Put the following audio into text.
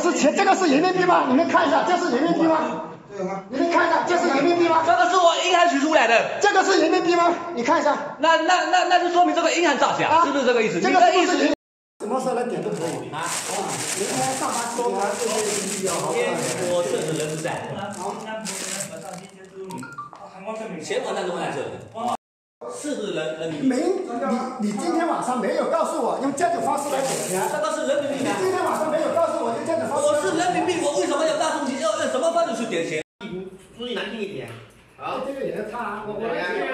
是钱，这个是人民币吗？你们看一下，这是人民币吗？你们看一下，这是人民币吗？这个是我银行取出来的，这个是人民币吗？你看一下。那那那那就说明这个银行造假，是不是这个意思？这个意思什么时候来点都可以啊。明天上班时间我确实人不在。钱我那时候在这里。是不是人人民币？没，你你今天晚上没有告诉我用这种方式来点钱。这个是点钱？注意难听一点。好，这个也是他，我我。